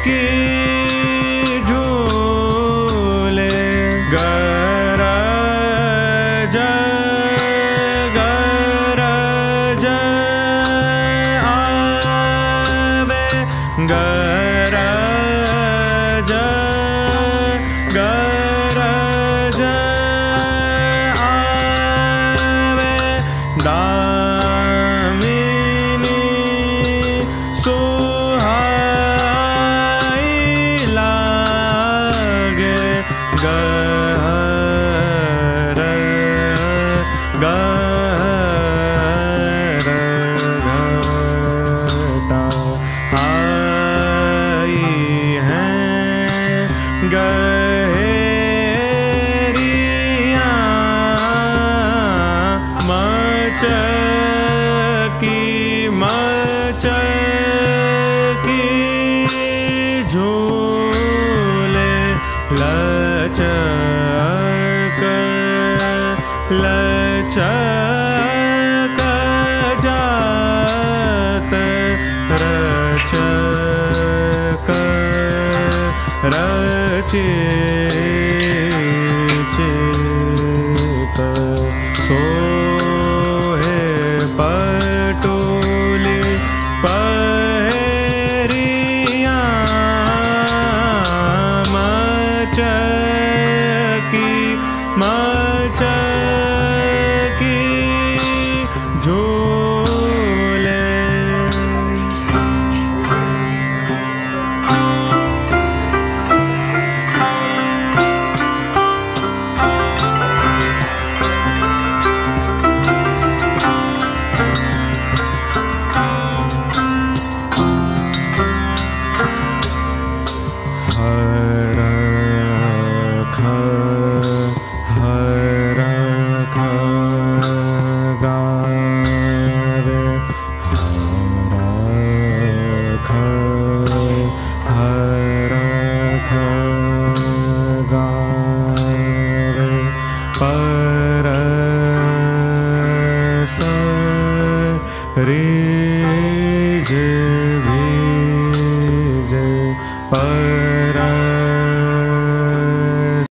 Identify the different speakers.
Speaker 1: मचकी झूले गरज गरज आवे गरज गहेरिया मचकी मचकी झूले लचक लचक जात रचक रचे चित सोहे रे जे वि जय